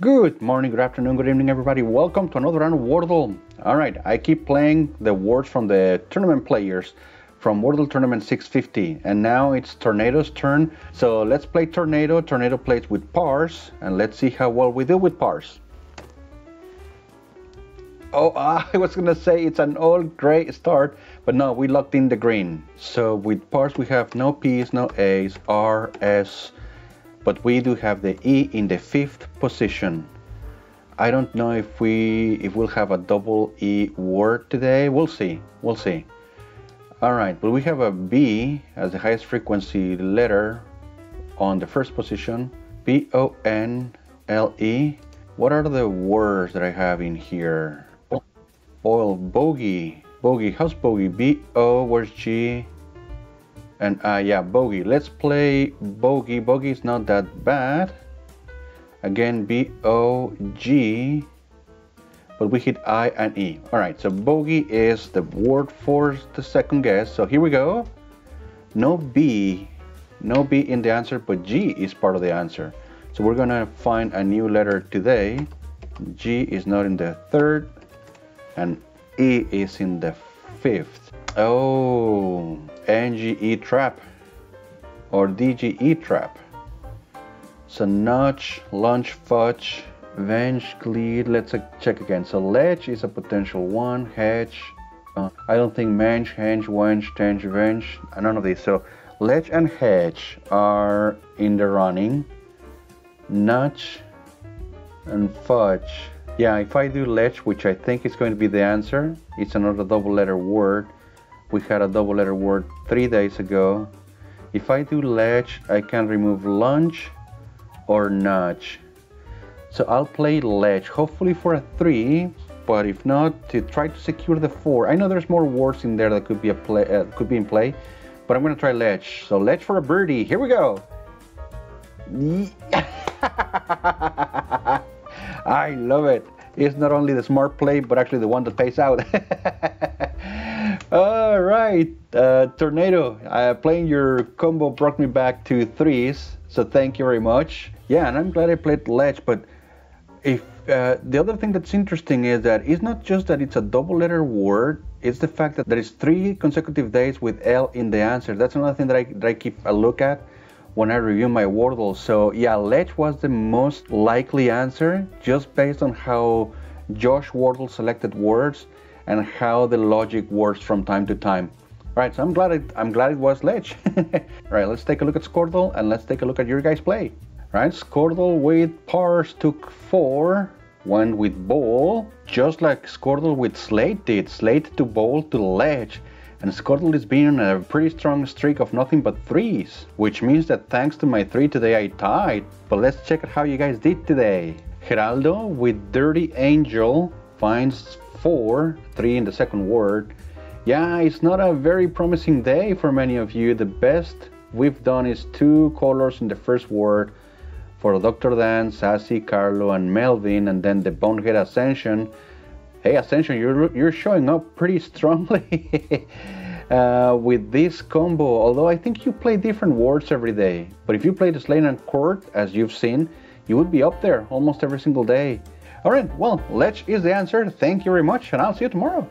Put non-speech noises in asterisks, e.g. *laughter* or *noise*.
Good morning, good afternoon, good evening, everybody. Welcome to another round of Wordle. All right, I keep playing the words from the tournament players from Wordle Tournament 650, and now it's Tornado's turn. So let's play Tornado. Tornado plays with Pars, and let's see how well we do with Pars. Oh, *laughs* I was gonna say it's an all gray start, but no, we locked in the green. So with Pars, we have no P's, no A's, R, S, but we do have the E in the fifth position. I don't know if we if we'll have a double E word today. We'll see. We'll see. All right, but we have a B as the highest frequency letter on the first position. B O N L E. What are the words that I have in here? Oil, bogey, bogey. How's bogey? B O. Where's G? And uh, yeah, bogey. Let's play bogey. Bogey is not that bad. Again, B O G. But we hit I and E. All right, so bogey is the word for the second guess. So here we go. No B, no B in the answer, but G is part of the answer. So we're gonna find a new letter today. G is not in the third, and E is in the fifth. Oh, NGE trap or DGE trap. So notch, lunch, fudge, venge, cleat. Let's check again. So ledge is a potential one. Hedge. Uh, I don't think mange, henge, wenge, tenge, venge. None of these. So ledge and hedge are in the running. Notch and fudge. Yeah, if I do ledge, which I think is going to be the answer, it's another double letter word. We had a double letter word three days ago. If I do ledge, I can remove lunge or nudge. So I'll play ledge, hopefully for a three, but if not, to try to secure the four. I know there's more words in there that could be a play, uh, could be in play, but I'm gonna try ledge. So ledge for a birdie. Here we go. *laughs* I love it. It's not only the smart play, but actually the one that pays out. *laughs* All right, uh, Tornado, uh, playing your combo brought me back to threes, so thank you very much. Yeah, and I'm glad I played Ledge, but if uh, the other thing that's interesting is that it's not just that it's a double letter word, it's the fact that there is three consecutive days with L in the answer. That's another thing that I, that I keep a look at when I review my Wordle. So yeah, Ledge was the most likely answer just based on how Josh Wardle selected words and how the logic works from time to time. All right, so I'm glad it, I'm glad it was Ledge. All *laughs* right, let's take a look at Squirtle and let's take a look at your guys' play. All right, Squirtle with Pars took four, went with Bowl, just like Squirtle with Slate did. Slate to Bowl to Ledge. And Squirtle has been on a pretty strong streak of nothing but threes, which means that thanks to my three today I tied. But let's check out how you guys did today. Geraldo with Dirty Angel finds four, three in the second word. Yeah, it's not a very promising day for many of you. The best we've done is two colors in the first word for Dr. Dan, Sassy, Carlo, and Melvin, and then the Bonehead Ascension. Hey, Ascension, you're, you're showing up pretty strongly *laughs* uh, with this combo, although I think you play different words every day. But if you play the Slane and Court, as you've seen, you would be up there almost every single day. All right, well, Ledge is the answer. Thank you very much, and I'll see you tomorrow.